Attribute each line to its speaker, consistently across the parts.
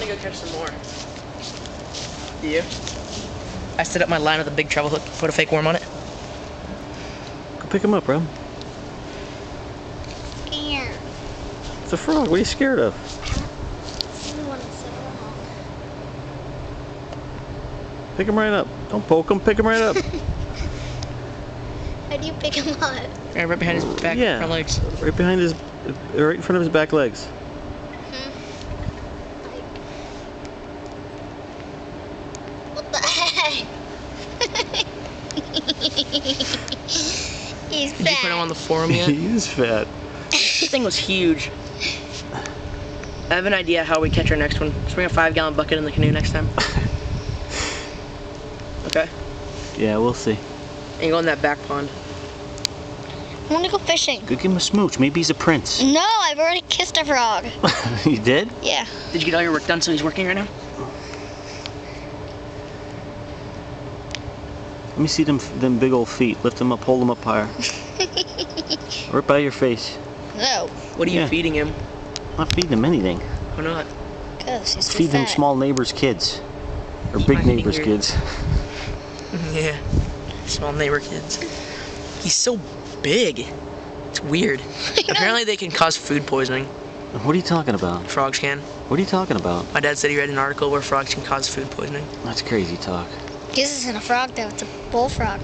Speaker 1: want to go catch some more. Do you? I set up my line with a big treble hook, put a fake worm on it.
Speaker 2: Go pick him up, bro.
Speaker 3: Here.
Speaker 2: It's a frog. What are you scared of?
Speaker 3: You want to sit along.
Speaker 2: Pick him right up. Don't poke him. Pick him right up.
Speaker 3: How do you pick him up?
Speaker 1: Right, right behind his back
Speaker 2: Yeah.
Speaker 1: front legs.
Speaker 2: right behind his, right in front of his back legs.
Speaker 3: What the heck? He's
Speaker 1: Did you put him on the forum yet?
Speaker 2: he is fat.
Speaker 1: this thing was huge. I have an idea how we catch our next one. Let's bring a five gallon bucket in the canoe next time. Okay?
Speaker 2: Yeah, we'll see.
Speaker 1: And you go in that back pond.
Speaker 3: I want to go fishing.
Speaker 2: Go give him a smooch. Maybe he's a prince.
Speaker 3: No, I've already kissed a frog.
Speaker 2: you did?
Speaker 3: Yeah.
Speaker 1: Did you get all your work done so he's working right now?
Speaker 2: Me see them them big old feet. Lift them up. Hold them up higher. right by your face.
Speaker 3: No,
Speaker 1: What are you
Speaker 2: Yeah.
Speaker 1: feeding him?
Speaker 2: Not feeding him anything.
Speaker 1: Or not?
Speaker 3: because he's too
Speaker 2: Feed them small neighbors' kids. Or big neighbors'
Speaker 1: finger.
Speaker 2: kids.
Speaker 1: Yeah. Small neighbor kids. He's so big. It's weird. Apparently they can cause food poisoning.
Speaker 2: What are you talking about?
Speaker 1: Frogs can.
Speaker 2: What are you talking about?
Speaker 1: My dad said he read an article where frogs can cause food poisoning.
Speaker 2: That's crazy talk.
Speaker 3: This isn't a frog though, it's a bullfrog.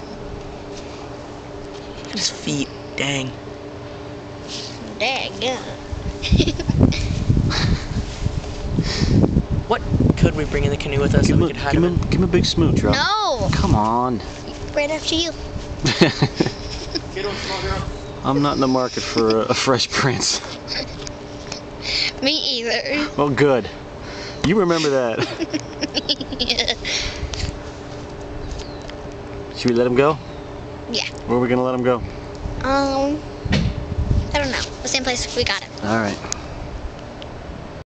Speaker 1: Look at his feet. Dang.
Speaker 3: Dang, yeah.
Speaker 1: What could we bring in the canoe with us
Speaker 2: Give
Speaker 1: that
Speaker 2: him,
Speaker 1: we
Speaker 2: a,
Speaker 1: could hide
Speaker 2: give,
Speaker 1: him
Speaker 2: him, give him a big smooch, Rob.
Speaker 3: No!
Speaker 2: Come on.
Speaker 3: Right after you.
Speaker 2: I'm not in the market for a, a fresh prince.
Speaker 3: Me either.
Speaker 2: Well, good. You remember that. Should we let him go?
Speaker 3: Yeah.
Speaker 2: Where are we gonna let him go?
Speaker 3: Um, I don't know. The same place we got him.
Speaker 2: All right.